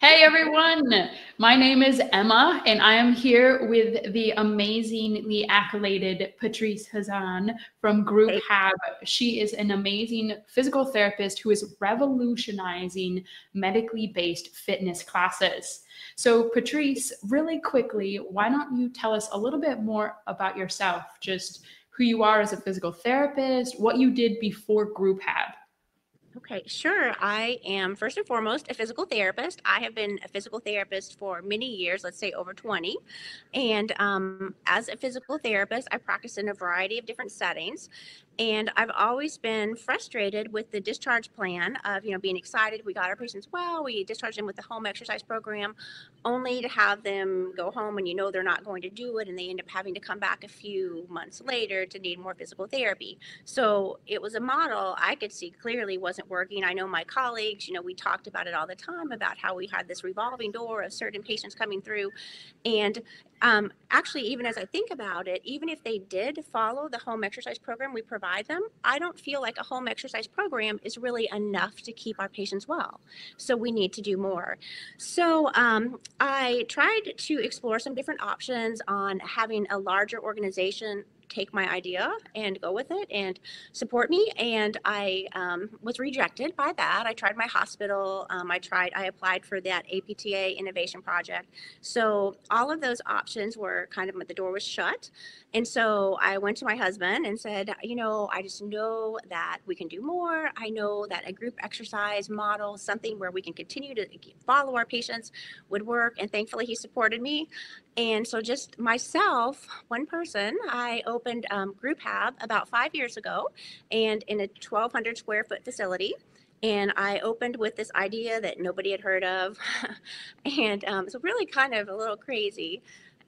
Hey everyone, my name is Emma, and I am here with the amazingly accoladed Patrice Hazan from Group hey. Hab. She is an amazing physical therapist who is revolutionizing medically based fitness classes. So, Patrice, really quickly, why don't you tell us a little bit more about yourself? Just who you are as a physical therapist, what you did before Group Hab. Okay, sure. I am first and foremost a physical therapist. I have been a physical therapist for many years, let's say over 20. And um, as a physical therapist, I practice in a variety of different settings. And I've always been frustrated with the discharge plan of, you know, being excited. We got our patients well, we discharged them with the home exercise program, only to have them go home and you know they're not going to do it. And they end up having to come back a few months later to need more physical therapy. So it was a model I could see clearly wasn't working. I know my colleagues, you know, we talked about it all the time about how we had this revolving door of certain patients coming through. And um, actually, even as I think about it, even if they did follow the home exercise program we provide them, I don't feel like a home exercise program is really enough to keep our patients well. So we need to do more. So um, I tried to explore some different options on having a larger organization take my idea and go with it and support me. And I um, was rejected by that. I tried my hospital. Um, I tried, I applied for that APTA innovation project. So all of those options were kind of, the door was shut. And so I went to my husband and said, you know, I just know that we can do more. I know that a group exercise model, something where we can continue to follow our patients would work. And thankfully he supported me. And so just myself, one person, I opened um, Group Hab about five years ago and in a 1200 square foot facility and I opened with this idea that nobody had heard of, and um, so really kind of a little crazy.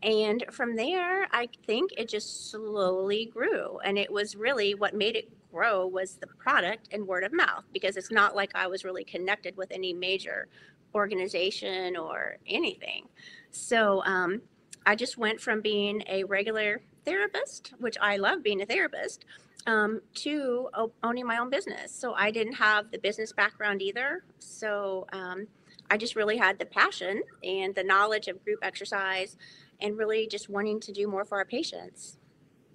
And from there, I think it just slowly grew. And it was really what made it grow was the product and word of mouth because it's not like I was really connected with any major organization or anything. So um, I just went from being a regular therapist, which I love being a therapist, um, to owning my own business. So I didn't have the business background either. So um, I just really had the passion and the knowledge of group exercise and really just wanting to do more for our patients.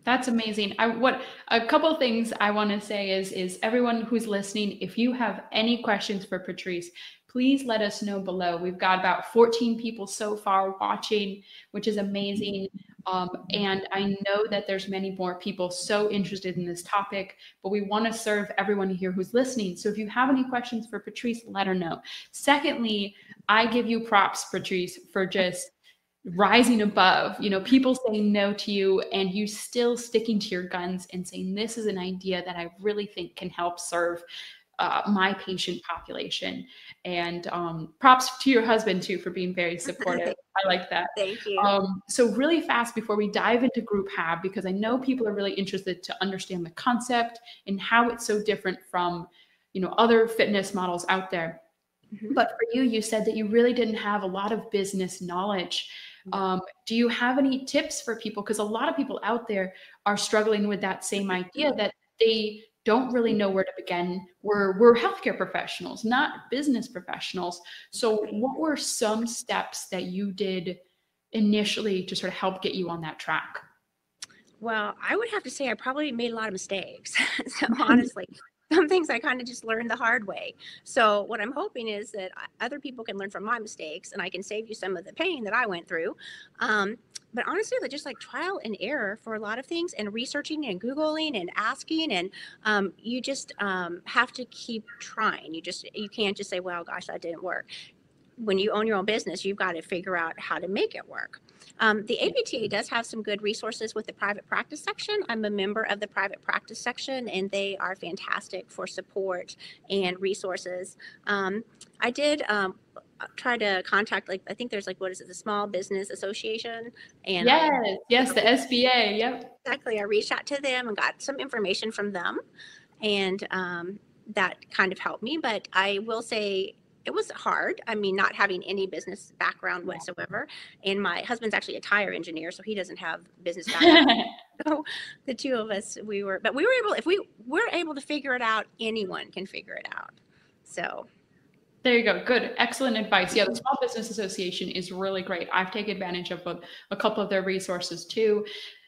That's amazing. I what a couple things I want to say is is everyone who's listening, if you have any questions for Patrice, please let us know below. We've got about 14 people so far watching, which is amazing. Um, and I know that there's many more people so interested in this topic, but we want to serve everyone here who's listening. So if you have any questions for Patrice, let her know. Secondly, I give you props, Patrice, for just rising above you know people saying no to you and you still sticking to your guns and saying this is an idea that i really think can help serve uh, my patient population. And um, props to your husband too for being very supportive. I like that. Thank you. Um, so really fast before we dive into group hab because i know people are really interested to understand the concept and how it's so different from you know other fitness models out there. Mm-hmm. but for you you said that you really didn't have a lot of business knowledge um, do you have any tips for people? Because a lot of people out there are struggling with that same idea that they don't really know where to begin. We're we're healthcare professionals, not business professionals. So, what were some steps that you did initially to sort of help get you on that track? Well, I would have to say I probably made a lot of mistakes. so honestly, some things I kind of just learned the hard way. So what I'm hoping is that other people can learn from my mistakes and I can save you some of the pain that I went through. Um, but honestly, just like trial and error for a lot of things and researching and Googling and asking. And um, you just um, have to keep trying. You just, you can't just say, well, gosh, that didn't work. When you own your own business, you've got to figure out how to make it work. Um, the APTA does have some good resources with the private practice section. I'm a member of the private practice section, and they are fantastic for support and resources. Um, I did um, try to contact, like, I think there's like, what is it, the Small Business Association? And yes, I, yes, the SBA. Yep. Exactly. I reached out to them and got some information from them, and um, that kind of helped me. But I will say, it was hard. I mean, not having any business background whatsoever. And my husband's actually a tire engineer, so he doesn't have business background. so the two of us, we were, but we were able, if we were able to figure it out, anyone can figure it out. So. There you go. Good. Excellent advice. Yeah, the Small Business Association is really great. I've taken advantage of a, a, couple of their resources too.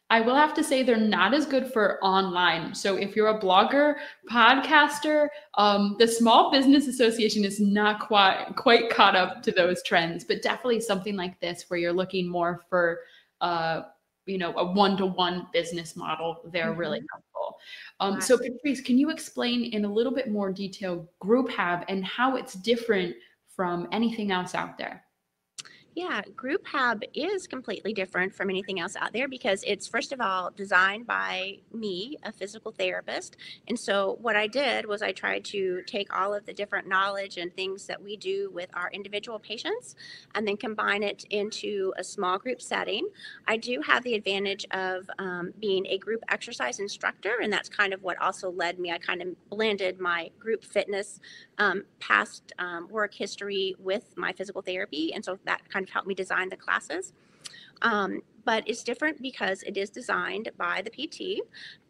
I will have to say they're not as good for online. So if you're a blogger, podcaster, um, the Small Business Association is not quite quite caught up to those trends, but definitely something like this where you're looking more for uh, you know a one-to-one business model they're mm-hmm. really helpful um, so patrice can you explain in a little bit more detail GroupHab and how it's different from anything else out there yeah, GroupHab is completely different from anything else out there because it's first of all designed by me, a physical therapist. And so what I did was I tried to take all of the different knowledge and things that we do with our individual patients and then combine it into a small group setting. I do have the advantage of um, being a group exercise instructor, and that's kind of what also led me. I kind of blended my group fitness um, past um, work history with my physical therapy. And so that kind kind of helped me design the classes. Um, but it's different because it is designed by the PT.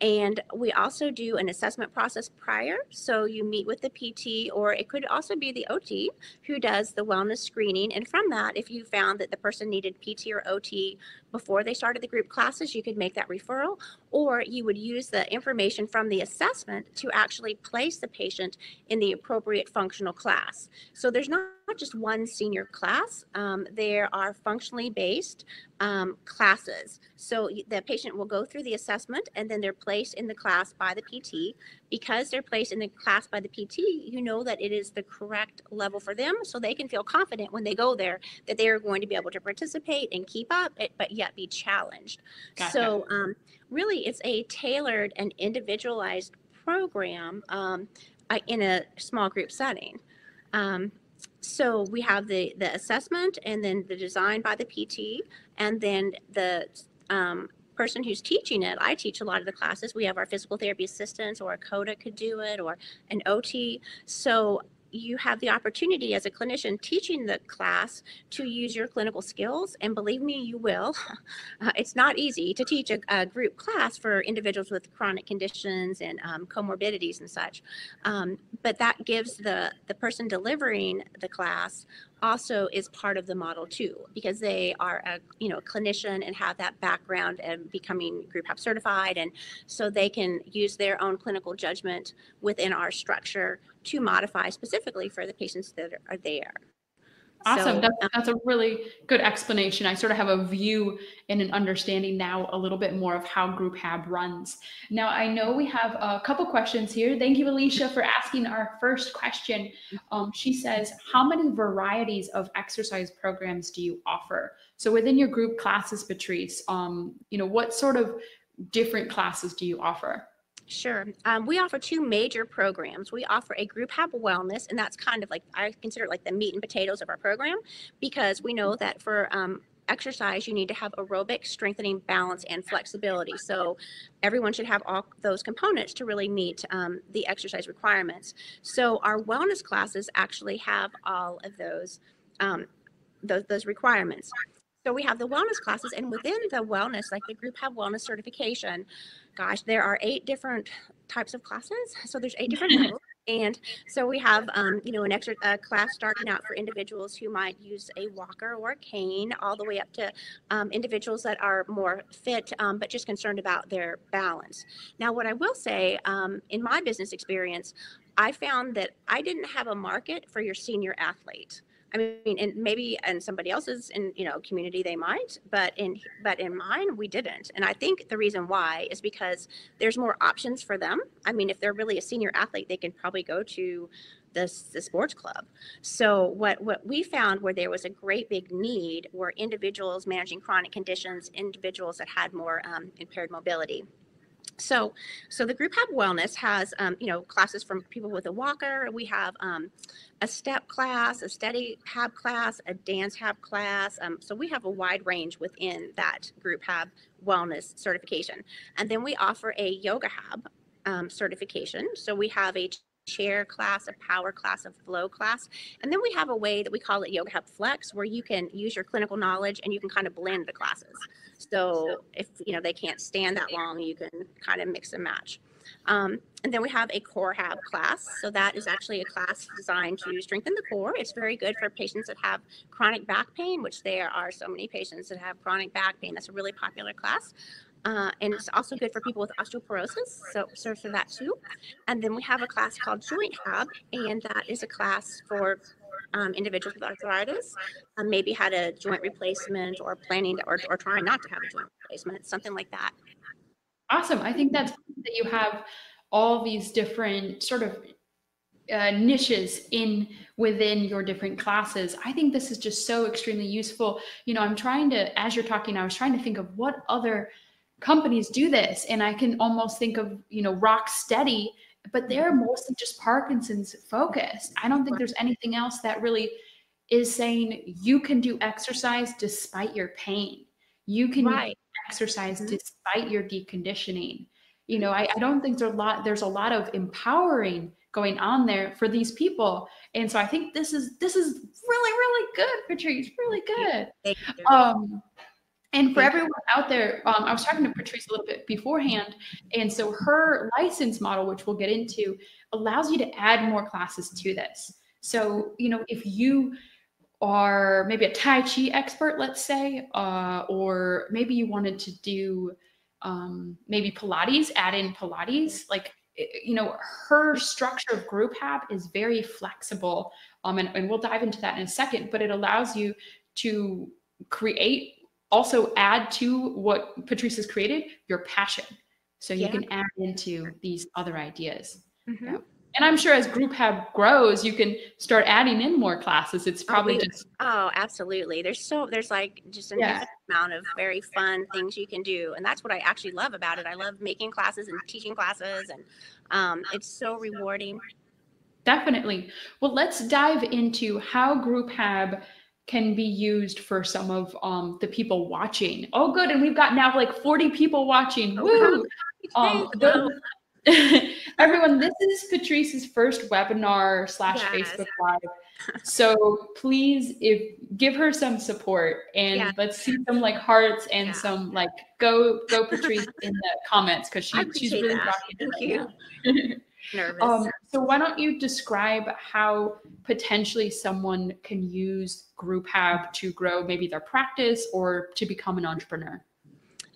And we also do an assessment process prior. So you meet with the PT, or it could also be the OT who does the wellness screening. And from that, if you found that the person needed PT or OT before they started the group classes, you could make that referral, or you would use the information from the assessment to actually place the patient in the appropriate functional class. So there's not just one senior class, um, there are functionally based um, classes. So the patient will go through the assessment and then they're placed in the class by the PT. Because they're placed in the class by the PT, you know that it is the correct level for them so they can feel confident when they go there that they are going to be able to participate and keep up, eh, but yet be challenged. Gotcha. So, um, really, it's a tailored and individualized program um, in a small group setting. Um, so we have the the assessment and then the design by the pt and then the um, person who's teaching it i teach a lot of the classes we have our physical therapy assistants or a COTA could do it or an ot so you have the opportunity as a clinician teaching the class to use your clinical skills. And believe me, you will. Uh, it's not easy to teach a, a, group class for individuals with chronic conditions and um, comorbidities and such. Um, but that gives the, the person delivering the class also is part of the model too, because they are a you know clinician and have that background and becoming GroupHab certified, and so they can use their own clinical judgment within our structure to modify specifically for the patients that are there. Awesome. So, that's, um, that's a really good explanation. I sort of have a view and an understanding now a little bit more of how Group Hab runs. Now, I know we have a couple questions here. Thank you, Alicia, for asking our first question. Um, she says, how many varieties of exercise programs do you offer? So within your group classes, Patrice, um, you know, what sort of different classes do you offer? Sure. Um, we offer two major programs. We offer a group GroupHab Wellness, and that's kind of like I consider it like the meat and potatoes of our program because we know that for um, exercise, you need to have aerobic, strengthening, balance, and flexibility. So everyone should have all those components to really meet um, the exercise requirements. So our wellness classes actually have all of those, um, those, those requirements. So we have the wellness classes, and within the wellness, like the GroupHab Wellness certification, gosh, there are eight different types of classes. So there's eight different levels. And so we have, um, you know, an extra uh, class starting out for individuals who might use a walker or a cane, all the way up to um, individuals that are more fit, um, but just concerned about their balance. Now, what I will say, um, in my business experience, I found that I didn't have a market for your senior athlete. I mean, and maybe in somebody else's in you know community they might, but in but in mine we didn't. And I think the reason why is because there's more options for them. I mean, if they're really a senior athlete, they can probably go to the, the sports club. So what what we found where there was a great big need were individuals managing chronic conditions, individuals that had more um, impaired mobility. So, so the GroupHab Wellness has, um, you know, classes from people with a walker. We have um, a step class, a steady hab class, a dance hab class. Um, so we have a wide range within that group hab Wellness certification. And then we offer a yoga hab um, certification. So we have a chair class, a power class, a flow class. And then we have a way that we call it Yoga Hab Flex, where you can use your clinical knowledge and you can kind of blend the classes. So if you know they can't stand that long, you can kind of mix and match. Um, and then we have a core hab class. So that is actually a class designed to strengthen the core. It's very good for patients that have chronic back pain, which there are so many patients that have chronic back pain. That's a really popular class. Uh, and it's also good for people with osteoporosis, so serves for that too. And then we have a class called Joint Hab, and that is a class for um, individuals with arthritis, um, maybe had a joint replacement or planning to, or, or trying not to have a joint replacement, something like that. Awesome. I think that's that you have all these different sort of uh, niches in within your different classes. I think this is just so extremely useful. You know, I'm trying to, as you're talking, I was trying to think of what other companies do this, and I can almost think of you know Rock Steady, but they're mostly just Parkinson's focused. I don't think there's anything else that really is saying you can do exercise despite your pain. You can right. exercise mm-hmm. despite your deconditioning. You know, I, I don't think there's a lot there's a lot of empowering going on there for these people. And so I think this is this is really, really good, Patrice. Really good. Um and for everyone out there, um, I was talking to Patrice a little bit beforehand. And so her license model, which we'll get into, allows you to add more classes to this. So, you know, if you are maybe a Tai Chi expert, let's say, uh, or maybe you wanted to do um, maybe Pilates, add in Pilates, like, you know, her structure of group hab is very flexible. Um, and, and we'll dive into that in a second, but it allows you to create, also add to what Patrice has created, your passion. So you yeah. can add into these other ideas. Mm-hmm. And I'm sure as group hab grows, you can start adding in more classes. It's probably oh, just oh, absolutely. There's so there's like just a yeah. amount of very fun things you can do, and that's what I actually love about it. I love making classes and teaching classes, and um, it's so rewarding. Definitely. Well, let's dive into how group hab can be used for some of um, the people watching. Oh, good, and we've got now like 40 people watching. Oh, Woo! Um, Everyone, this is Patrice's first webinar slash yes. Facebook Live. So please, if give her some support and yeah. let's see some like hearts and yeah. some like go go Patrice in the comments because she, she's really that. rocking Thank it right you. Nervous. Um, so why don't you describe how potentially someone can use Group Hab to grow maybe their practice or to become an entrepreneur?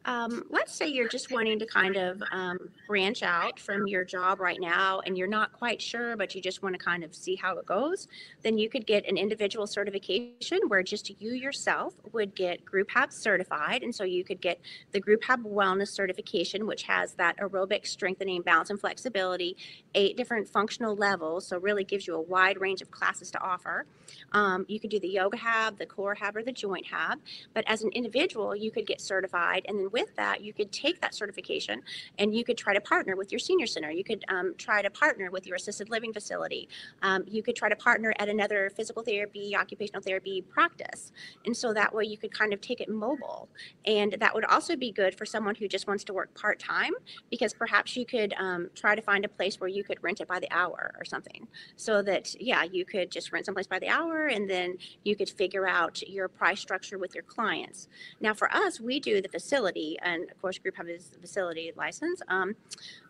Um, let's say you're just wanting to kind of um, branch out from your job right now and you're not quite sure, but you just want to kind of see how it goes, then you could get an individual certification where just you yourself would get Group Hab certified. And so you could get the Group Hab Wellness certification, which has that aerobic strengthening, balance, and flexibility, eight different functional levels. So really gives you a wide range of classes to offer. Um, you could do the Yoga Hab, the Core Hab, or the Joint Hab. But as an individual, you could get certified and then with that, you could take that certification and you could try to partner with your senior center. You could um, try to partner with your assisted living facility. Um, you could try to partner at another physical therapy, occupational therapy practice. And so that way you could kind of take it mobile. And that would also be good for someone who just wants to work part time because perhaps you could um, try to find a place where you could rent it by the hour or something. So that, yeah, you could just rent someplace by the hour and then you could figure out your price structure with your clients. Now, for us, we do the facility and of course, Group Hab is a facility license. Um,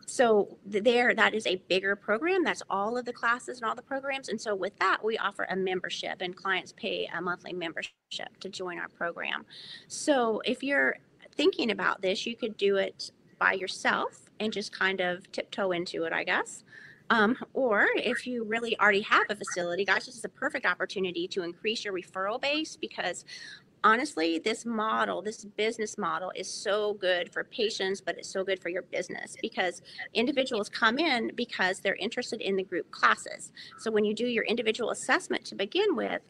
so there, that is a bigger program. That's all of the classes and all the programs. And so with that, we offer a membership, and clients pay a monthly membership to join our program. So if you're thinking about this, you could do it by yourself and just kind of tiptoe into it, I guess. Um, or if you really already have a facility, gosh, this is a perfect opportunity to increase your referral base because honestly, this model, this business model is so good for patients, but it's so good for your business because individuals come in because they're interested in the group classes. So when you do your individual assessment to begin with,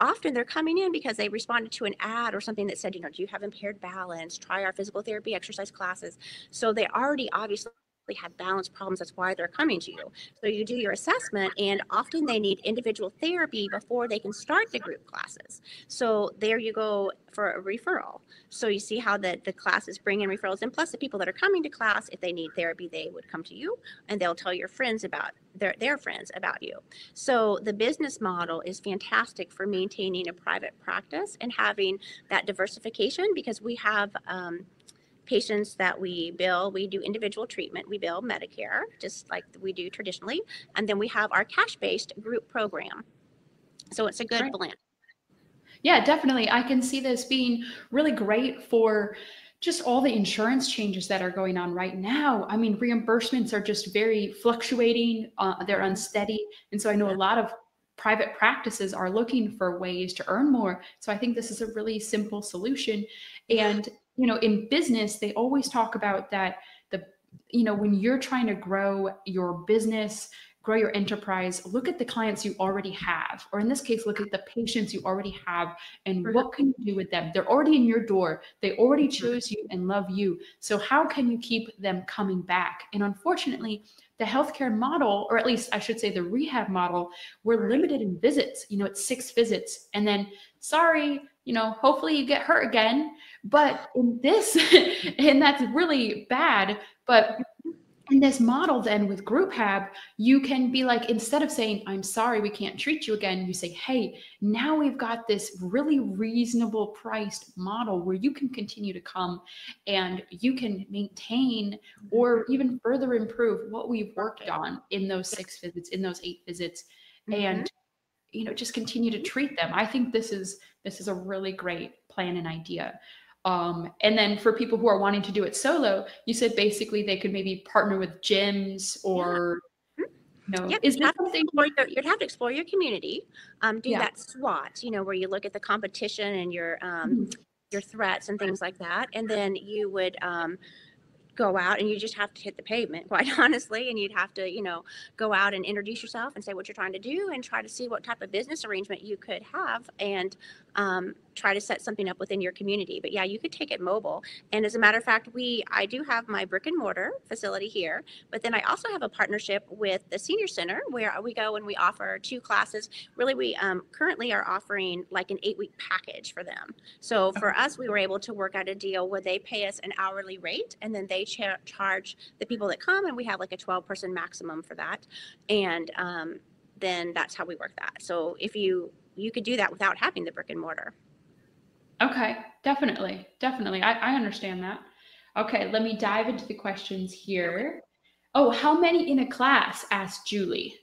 often they're coming in because they responded to an ad or something that said, you know, do you have impaired balance? Try our physical therapy exercise classes. So they already obviously have balance problems. That's why they're coming to you. So you do your assessment, and often they need individual therapy before they can start the group classes. So there you go for a referral. So you see how the, the classes bring in referrals. And plus, the people that are coming to class, if they need therapy, they would come to you and they'll tell your friends about their, their friends about you. So the business model is fantastic for maintaining a private practice and having that diversification because we have. Um, patients that we bill, we do individual treatment. We bill Medicare, just like we do traditionally. And then we have our cash based group program. So it's a good right. blend. Yeah, definitely. I can see this being really great for just all the insurance changes that are going on right now. I mean, reimbursements are just very fluctuating, uh, they're unsteady. And so I know a lot of private practices are looking for ways to earn more. So I think this is a really simple solution. And, you know, in business, they always talk about that the, you know, when you're trying to grow your business, grow your enterprise, look at the clients you already have, or in this case, look at the patients you already have and what can you do with them? They're already in your door. They already mm-hmm. chose you and love you. So how can you keep them coming back? And unfortunately, the healthcare model, or at least I should say the rehab model, we're limited in visits. You know, it's six visits. And then, sorry, you know, hopefully you get hurt again. But in this, and that's really bad. But in this model then with group hab you can be like instead of saying i'm sorry we can't treat you again you say hey now we've got this really reasonable priced model where you can continue to come and you can maintain or even further improve what we've worked on in those six visits in those eight visits mm-hmm. and you know just continue to treat them i think this is this is a really great plan and idea um, and then for people who are wanting to do it solo, you said basically they could maybe partner with gyms or yeah. no. Yep. Is that something your, you'd have to explore your community, um, do yeah. that SWOT, you know, where you look at the competition and your um, mm-hmm. your threats and things like that, and then you would um, go out and you just have to hit the pavement quite honestly and you'd have to you know go out and introduce yourself and say what you're trying to do and try to see what type of business arrangement you could have and um, try to set something up within your community. But yeah you could take it mobile. And as a matter of fact we i do have my brick and mortar facility here but then i also have a partnership with the senior center where we go and we offer two classes. Really we um, currently are offering like an eight week package for them. So for us we were able to work out a deal where they pay us an hourly rate and then they cha- charge the people that come, and we have like a 12 person maximum for that. And um, then that's how we work that. So if you you could do that without having the brick and mortar. Okay, definitely, definitely. I, I understand that. Okay, let me dive into the questions here. Oh, how many in a class? asked Julie.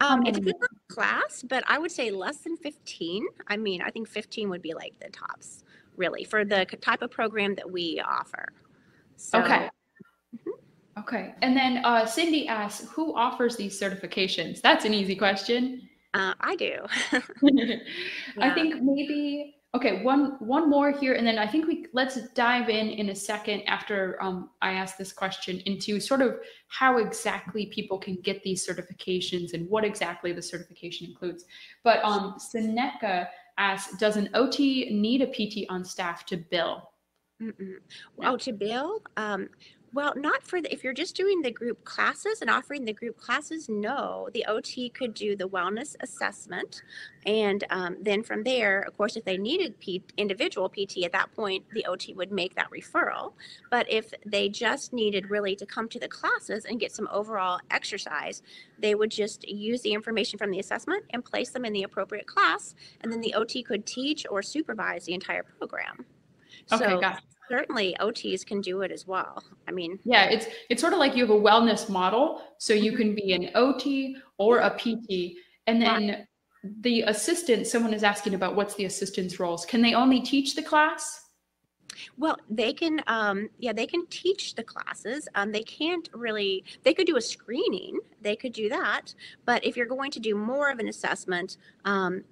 Um, it depends on class, but I would say less than 15. I mean, I think 15 would be like the tops, really, for the type of program that we offer. So, okay. Mm-hmm. Okay. And then uh, Cindy asks, who offers these certifications? That's an easy question. Uh, I do. yeah. I think maybe okay. One one more here, and then I think we let's dive in in a second after um, I ask this question into sort of how exactly people can get these certifications and what exactly the certification includes. But um, Seneca asks, does an OT need a PT on staff to bill? Mm-mm. Oh, to bill? Um, well, not for the, if you're just doing the group classes and offering the group classes, no. The OT could do the wellness assessment. And um, then from there, of course, if they needed P, individual PT at that point, the OT would make that referral. But if they just needed really to come to the classes and get some overall exercise, they would just use the information from the assessment and place them in the appropriate class. And then the OT could teach or supervise the entire program. Okay, so got it. Certainly OTs can do it as well. I mean, yeah, it's it's sort of like you have a wellness model, so you mm-hmm. can be an OT or a PT, and then the assistant. Someone is asking about what's the assistant's roles. Can they only teach the class? Well, they can, um, yeah, they can teach the classes. Um, they can't really, they could do a screening, they could do that. But if you're going to do more of an assessment, um,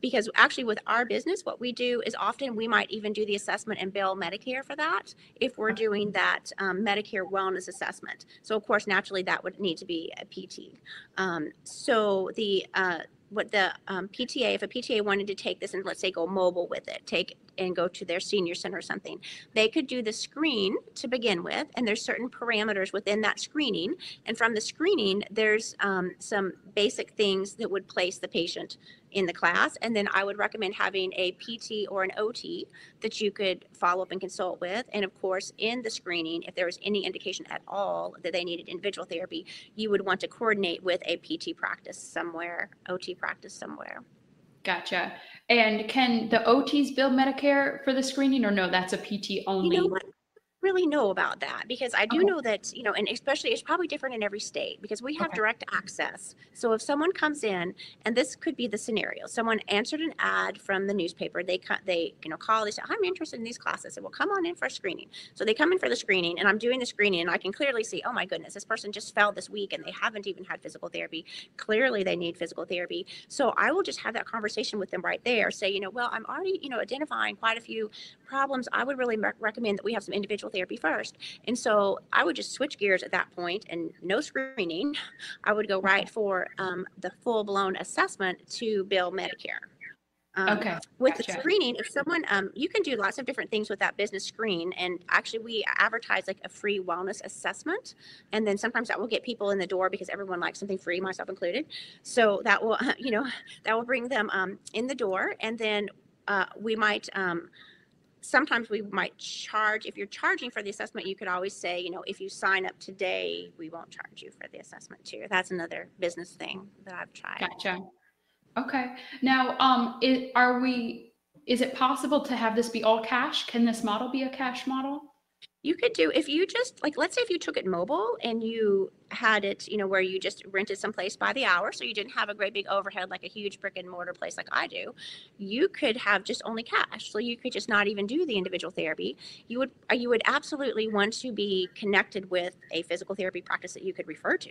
because actually with our business what we do is often we might even do the assessment and bill medicare for that if we're doing that um, medicare wellness assessment so of course naturally that would need to be a pt um, so the uh, what the um, PTA, if a PTA wanted to take this and let's say go mobile with it, take and go to their senior center or something, they could do the screen to begin with, and there's certain parameters within that screening. And from the screening, there's um, some basic things that would place the patient in the class. And then I would recommend having a PT or an OT that you could follow up and consult with. And of course, in the screening, if there was any indication at all that they needed individual therapy, you would want to coordinate with a PT practice somewhere, OT practice somewhere. Gotcha. And can the OTs bill Medicare for the screening or no, that's a PT only? You know really know about that because I do Okay. know that, you know, and especially it's probably different in every state because we have Okay. direct access. So if someone comes in, and this could be the scenario, someone answered an ad from the newspaper, they cut, they, you know, call, they say, I'm interested in these classes. I said, well, come on in for a screening. So they come in for the screening and I'm doing the screening and I can clearly see, oh my goodness, this person just fell this week and they haven't even had physical therapy. Clearly they need physical therapy. So I will just have that conversation with them right there. Say, you know, well, I'm already, you know, identifying quite a few problems. I would really rec- recommend that we have some individual therapy first. And so I would just switch gears at that point and no screening. I would go right for um, the full blown assessment to bill Medicare. Um, Okay. with the screening, if someone, um, you can do lots of different things with that business screen. And actually, we advertise like a free wellness assessment. And then sometimes that will get people in the door because everyone likes something free, myself included. So that will, you know, that will bring them um, in the door. And then uh, we might, um, sometimes we might charge, if you're charging for the assessment, you could always say, you know, if you sign up today, we won't charge you for the assessment too. That's another business thing that I've tried. Gotcha. Okay. Now, um, it, are we? Is it possible to have this be all cash? Can this model be a cash model? You could do if you just like let's say if you took it mobile and you had it, you know, where you just rented someplace by the hour, so you didn't have a great big overhead like a huge brick and mortar place like I do. You could have just only cash, so you could just not even do the individual therapy. You would uh, you would absolutely want to be connected with a physical therapy practice that you could refer to,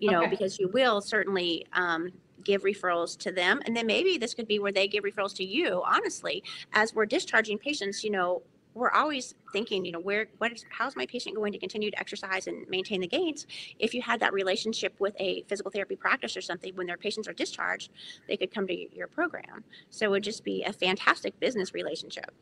you know, Okay. because you will certainly um, give referrals to them, and then maybe this could be where they give referrals to you. Honestly, as we're discharging patients, you know, we're always thinking, you know, where, what is, how's my patient going to continue to exercise and maintain the gains? If you had that relationship with a physical therapy practice or something, when their patients are discharged, they could come to your program. So it would just be a fantastic business relationship.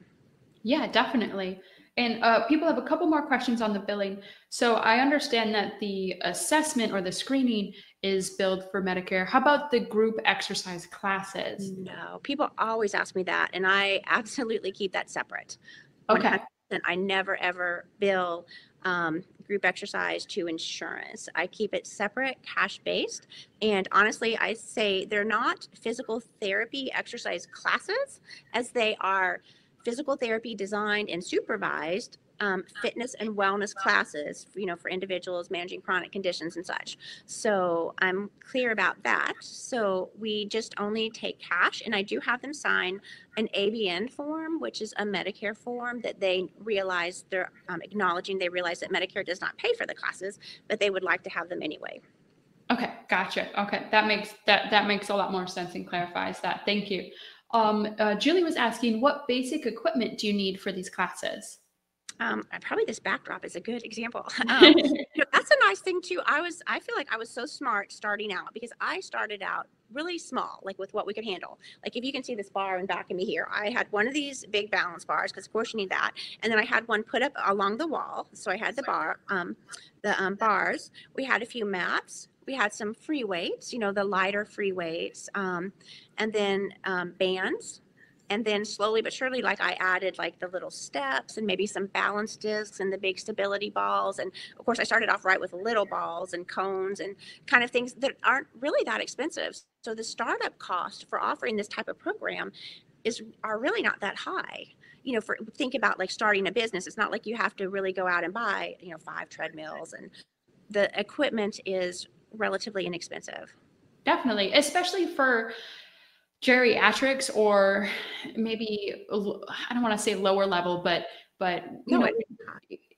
Yeah, definitely. And uh, people have a couple more questions on the billing. So I understand that the assessment or the screening is billed for Medicare. How about the group exercise classes? No, people always ask me that, and I absolutely keep that separate. Okay. 100%. I never ever bill um, group exercise to insurance. I keep it separate, cash based. And honestly, I say they're not physical therapy exercise classes as they are physical therapy designed and supervised um, fitness and wellness classes, you know, for individuals managing chronic conditions and such. So I'm clear about that. So we just only take cash, and I do have them sign an ABN form, which is a Medicare form that they realize they're um, acknowledging they realize that Medicare does not pay for the classes, but they would like to have them anyway. Okay, gotcha. Okay, that makes that that makes a lot more sense and clarifies that. Thank you. Um, uh, Julie was asking, what basic equipment do you need for these classes? Um, probably this backdrop is a good example. Um, that's a nice thing too. I was, I feel like I was so smart starting out because I started out really small, like with what we could handle. Like if you can see this bar in back of me here, I had one of these big balance bars because of course you need that, and then I had one put up along the wall. So I had the bar, um, the um, bars. We had a few mats. We had some free weights, you know, the lighter free weights, um, and then um, bands and then slowly but surely like i added like the little steps and maybe some balance discs and the big stability balls. And of course i started off right with little balls and cones and kind of things that aren't really that expensive. So the startup cost for offering this type of program is are really not that high. You know for think about like starting a business. It's not like you have to really go out and buy you know five treadmills and the equipment is relatively inexpensive. Definitely, especially for geriatrics or maybe I don't want to say lower level, but but you No, know,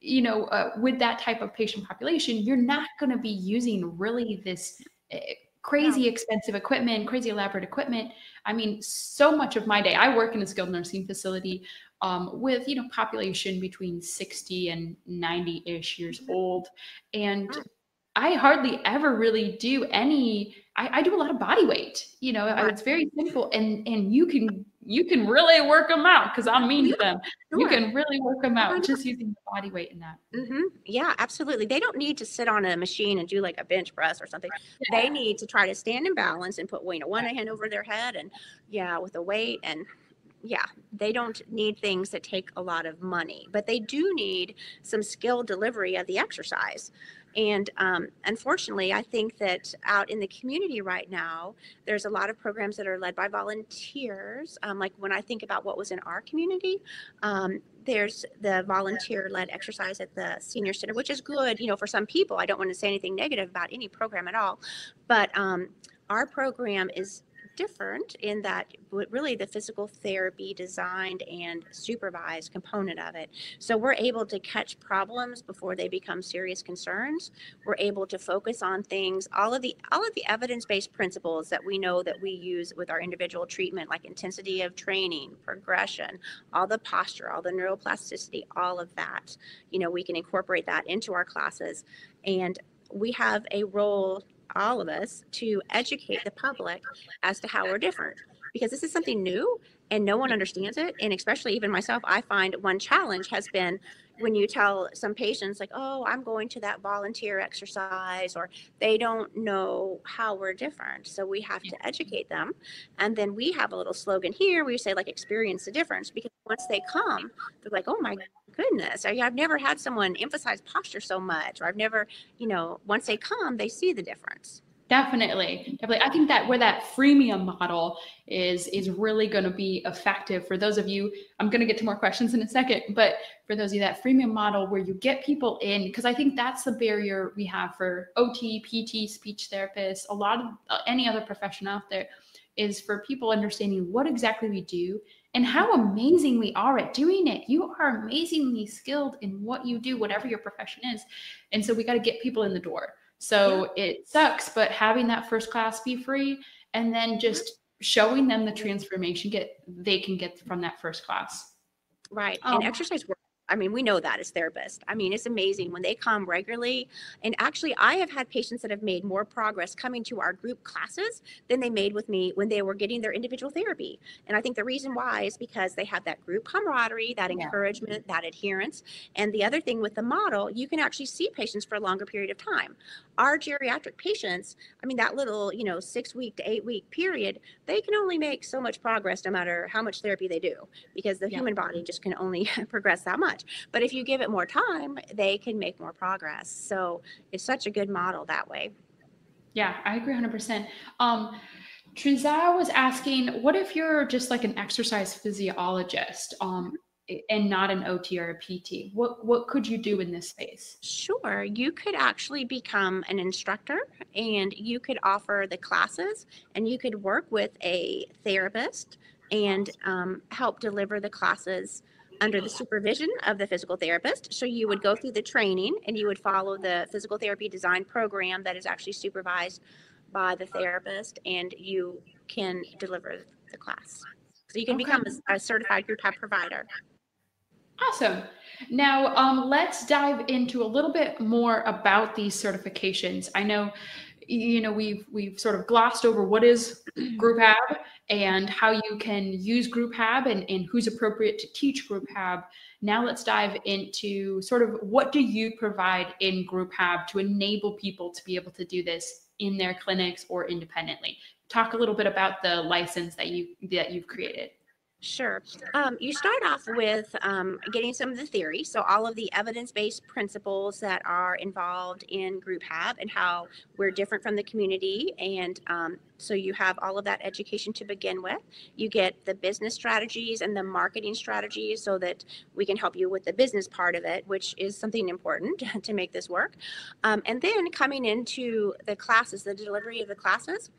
you know, uh, with that type of patient population, you're not going to be using really this uh, crazy expensive equipment, crazy elaborate equipment. I mean, so much of my day, I work in a skilled nursing facility um, with you know population between 60 and 90 ish years old, and Wow. I hardly ever really do any. I, I do a lot of body weight. You know, Right. it's very simple, and and you can you can really work them out because I'm mean to them. You can really work them out just using the body weight in that. hmm Yeah, absolutely. They don't need to sit on a machine and do like a bench press or something. They need to try to stand in balance and put, you know, one hand over their head and yeah, with the weight and yeah, they don't need things that take a lot of money, but they do need some skill delivery of the exercise. And um, unfortunately, I think that out in the community right now, there's a lot of programs that are led by volunteers. Um, like when I think about what was in our community, um, there's the volunteer led exercise at the senior center, which is good, you know, for some people. I don't want to say anything negative about any program at all, but um, our program is different in that really the physical therapy designed and supervised component of it. So we're able to catch problems before they become serious concerns. We're able to focus on things, all of the all of the evidence-based principles that we know that we use with our individual treatment, like intensity of training, progression, all the posture, all the neuroplasticity, all of that. You know, we can incorporate that into our classes. And we have a role all of us to educate the public as to how we're different. Because this is something new and no one understands it and especially even myself i find one challenge has been when you tell some patients like oh i'm going to that volunteer exercise or they don't know how we're different. So we have to educate them and then we have a little slogan here we say like experience the difference because once they come they're like oh my goodness I, i've never had someone emphasize posture so much or i've never you know once they come they see the difference Definitely, definitely. I think that where that freemium model is is really going to be effective for those of you. I'm going to get to more questions in a second, but for those of you that freemium model where you get people in, because I think that's the barrier we have for OT, PT, speech therapists, a lot of uh, any other profession out there, is for people understanding what exactly we do and how amazing we are at doing it. You are amazingly skilled in what you do, whatever your profession is, and so we got to get people in the door. So yeah. it sucks, but having that first class be free and then just showing them the transformation get they can get from that first class. Right. Um, and exercise work I mean, we know that as therapists. I mean, it's amazing when they come regularly. And actually, I have had patients that have made more progress coming to our group classes than they made with me when they were getting their individual therapy. And I think the reason why is because they have that group camaraderie, that yeah. encouragement, that adherence. And the other thing with the model, you can actually see patients for a longer period of time. Our geriatric patients, I mean, that little, you know, six week to eight week period, they can only make so much progress no matter how much therapy they do because the yeah. human body just can only progress that much. But if you give it more time, they can make more progress. So it's such a good model that way. Yeah, I agree 100%. Um, Trinzia was asking, what if you're just like an exercise physiologist um, and not an OT or a PT? What what could you do in this space? Sure, you could actually become an instructor, and you could offer the classes, and you could work with a therapist and um, help deliver the classes under the supervision of the physical therapist. So you would go through the training and you would follow the physical therapy design program that is actually supervised by the therapist, and you can deliver the class. So you can okay. become a, a certified group hab provider. Awesome. Now, um, let's dive into a little bit more about these certifications. I know you know we've we've sort of glossed over what is group hab and how you can use group hab and, and who's appropriate to teach group hab now let's dive into sort of what do you provide in group hab to enable people to be able to do this in their clinics or independently? Talk a little bit about the license that you that you've created Sure. Um, you start off with um, getting some of the theory. So, all of the evidence based principles that are involved in Group HAB and how we're different from the community. And um, so, you have all of that education to begin with. You get the business strategies and the marketing strategies so that we can help you with the business part of it, which is something important to make this work. Um, and then coming into the classes, the delivery of the classes,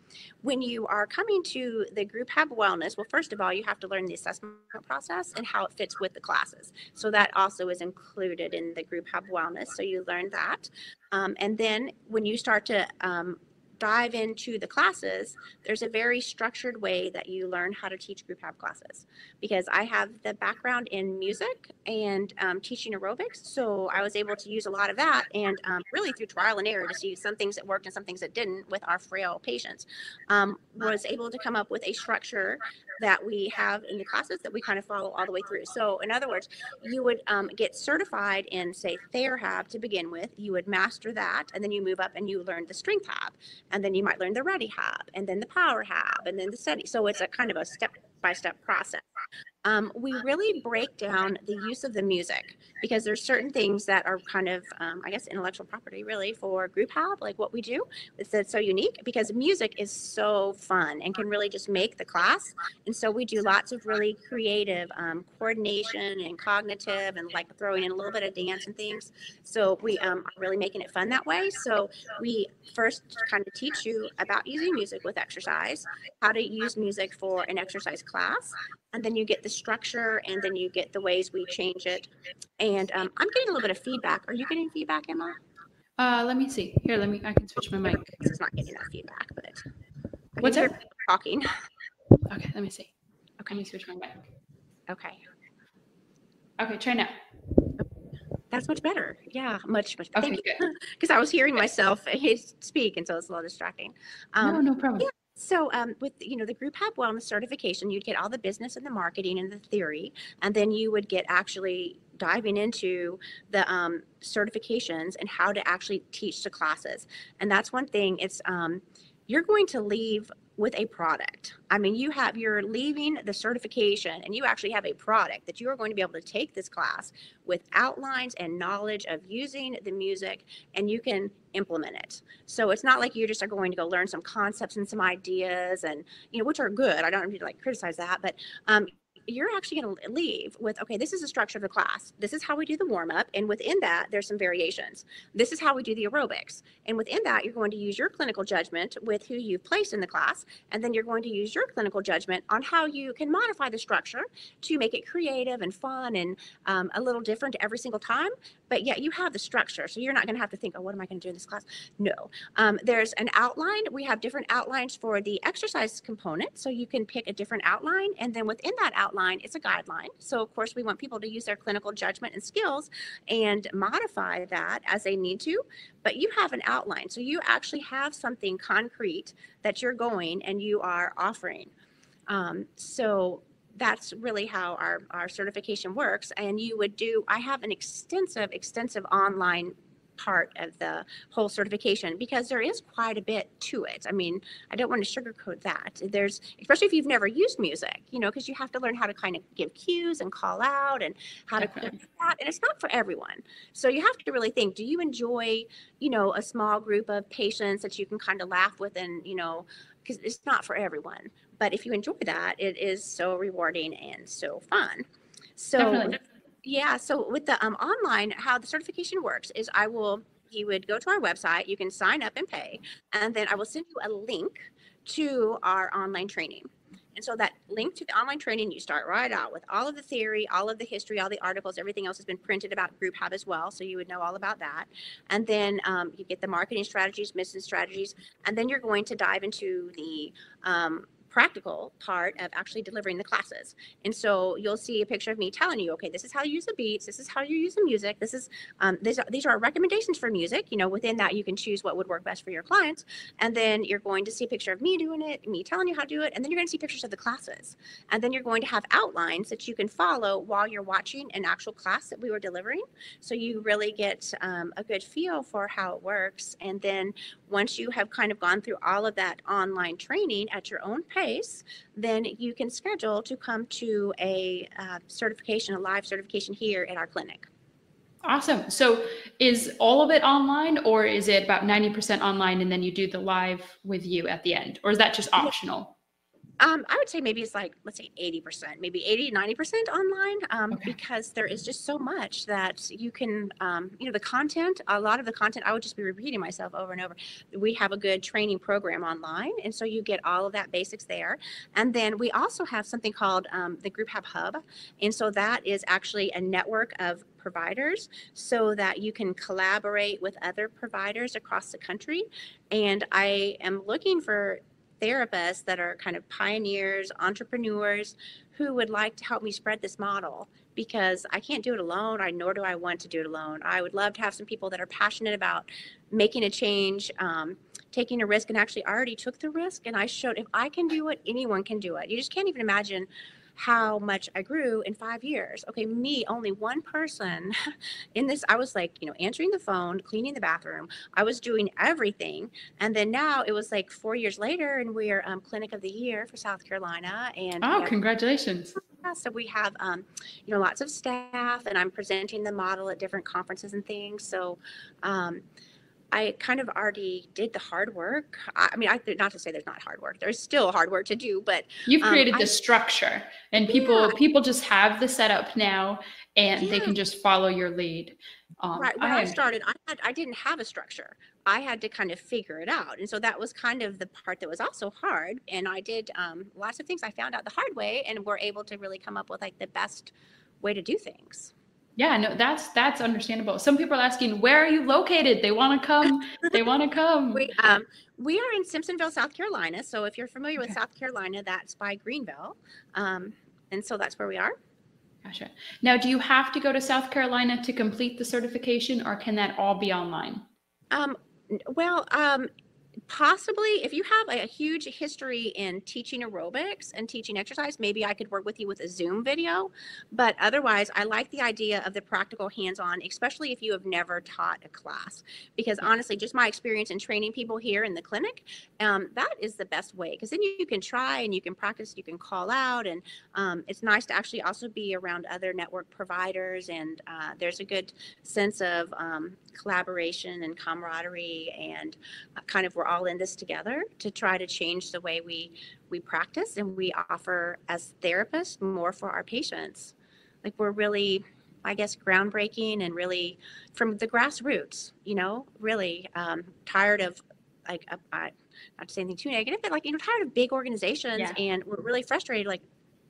when you are coming to the Group HAB Wellness, well, first of all, you have to learn the assessment process and how it fits with the classes. So that also is included in the Group Hab Wellness. So you learn that. Um, and then when you start to um, dive into the classes, there's a very structured way that you learn how to teach group hab classes. Because I have the background in music and um, teaching aerobics, so I was able to use a lot of that and um, really through trial and error to see some things that worked and some things that didn't with our frail patients. Um, was able to come up with a structure that we have in the classes that we kind of follow all the way through. So, in other words, you would um, get certified in, say, TheraHab to begin with. You would master that, and then you move up and you learn the Strength Hab, and then you might learn the Ready Hab, and then the Power Hab, and then the Steady. So it's a kind of a step by step process. Um, we really break down the use of the music because there's certain things that are kind of, um, I guess, intellectual property really for Group Hab, like what we do. It's, it's so unique because music is so fun and can really just make the class. And so we do lots of really creative um, coordination and cognitive and like throwing in a little bit of dance and things. So we um, are really making it fun that way. So we first kind of teach you about using music with exercise, how to use music for an exercise class, and then you get the structure and then you get the ways we change it and um, i'm getting a little bit of feedback are you getting feedback emma Uh, let me see. Here, let me. I can switch my mic. is not getting that feedback but I What's people talking Okay, let me see. Okay let me switch my mic. okay Okay, try now. that's much better yeah much much better Okay, good. because i was hearing myself speak and so it's a little distracting um, no, no problem. yeah. So um, with you know the group hab wellness certification, you'd get all the business and the marketing and the theory, and then you would get actually diving into the um, certifications and how to actually teach the classes. And that's one thing. It's um, you're going to leave with a product. I mean, you have you're leaving the certification and you actually have a product that you are going to be able to take this class with outlines and knowledge of using the music and you can implement it. So it's not like you just are going to go learn some concepts and some ideas and you know which are good. I don't need to like criticize that, but um you're actually going to leave with okay this is the structure of the class. This is how we do the warm up and within that there's some variations. This is how we do the aerobics. And within that you're going to use your clinical judgment with who you've placed in the class and then you're going to use your clinical judgment on how you can modify the structure to make it creative and fun and um, a little different every single time but yet you have the structure so you're not going to have to think oh what am i going to do in this class? No. Um, there's an outline. We have different outlines for the exercise component so you can pick a different outline and then within that outline it's a guideline. So of course we want people to use their clinical judgment and skills and modify that as they need to but you have an outline. So you actually have something concrete that you're going and you are offering. Um, so that's really how our, our certification works. And you would do, I have an extensive, extensive online part of the whole certification because there is quite a bit to it. I mean, I don't want to sugarcoat that. There's, especially if you've never used music, you know, because you have to learn how to kind of give cues and call out and how to that. And it's not for everyone. So you have to really think, do you enjoy, you know, a small group of patients that you can kind of laugh with and, you know, because it's not for everyone. But if you enjoy that, it is so rewarding and so fun. So Definitely. yeah, so with the um, online, how the certification works is I will, you would go to our website, you can sign up and pay, and then I will send you a link to our online training. And so that link to the online training, you start right out with all of the theory, all of the history, all the articles, everything else has been printed about Group Hab as well. So you would know all about that. And then um, you get the marketing strategies, business strategies, and then you're going to dive into the um, practical part of actually delivering the classes. And so you'll see a picture of me telling you, okay, this is how you use the beats, this is how you use the music, this is um, these are these are recommendations for music. You know, within that you can choose what would work best for your clients. And then you're going to see a picture of me doing it, me telling you how to do it, and then you're going to see pictures of the classes. And then you're going to have outlines that you can follow while you're watching an actual class that we were delivering. So you really get um, a good feel for how it works. And then once you have kind of gone through all of that online training at your own pace, then you can schedule to come to a uh, certification, a live certification here at our clinic. Awesome. So is all of it online or is it about 90% online and then you do the live with you at the end? Or is that just optional? Um, I would say maybe it's like, let's say 80%, maybe 80, 90% online, um, Okay. because there is just so much that you can, um, you know, the content, a lot of the content, I would just be repeating myself over and over. We have a good training program online. And so you get all of that basics there. And then we also have something called um, the Group Hab Hub. And so that is actually a network of providers so that you can collaborate with other providers across the country. And I am looking for therapists that are kind of pioneers, entrepreneurs who would like to help me spread this model because I can't do it alone, I nor do I want to do it alone. I would love to have some people that are passionate about making a change, um, taking a risk, and actually already took the risk. And I showed if I can do it, anyone can do it. You just can't even imagine how much I grew in five years. Okay, me, only one person in this, I was like, you know, answering the phone, cleaning the bathroom. I was doing everything. And then now it was like four years later, and we're um, Clinic of the Year for South Carolina. And oh, congratulations. So we have, um, you know, lots of staff, and I'm presenting the model at different conferences and things. So, um, I kind of already did the hard work. I mean, I not to say there's not hard work. There's still hard work to do, but you've um, created um, the I, structure, and people yeah. people just have the setup now, and yeah. they can just follow your lead. Um, right. When I, I started, I had I didn't have a structure. I had to kind of figure it out, and so that was kind of the part that was also hard. And I did um, lots of things I found out the hard way, and were able to really come up with like the best way to do things. Yeah, no, that's that's understandable. Some people are asking, where are you located? They want to come. they want to come. We um we are in Simpsonville, South Carolina. So if you're familiar okay. with South Carolina, that's by Greenville, um, and so that's where we are. Gotcha. Now, do you have to go to South Carolina to complete the certification, or can that all be online? Um, well, um, possibly if you have a, huge history in teaching aerobics and teaching exercise maybe i could work with you with a zoom video. But otherwise i like the idea of the practical hands-on especially if you have never taught a class. Because honestly just my experience in training people here in the clinic um, that is the best way. Because then you, you, can try and you can practice you can call out and um, it's nice to actually also be around other network providers and uh, there's a good sense of um, collaboration and camaraderie and uh, kind of we're all in this together to try to change the way we we practice and we offer as therapists more for our patients. Like we're really i guess groundbreaking and really from the grassroots you know really um, tired of like uh, not to say anything too negative but like you know tired of big organizations yeah. and we're really frustrated like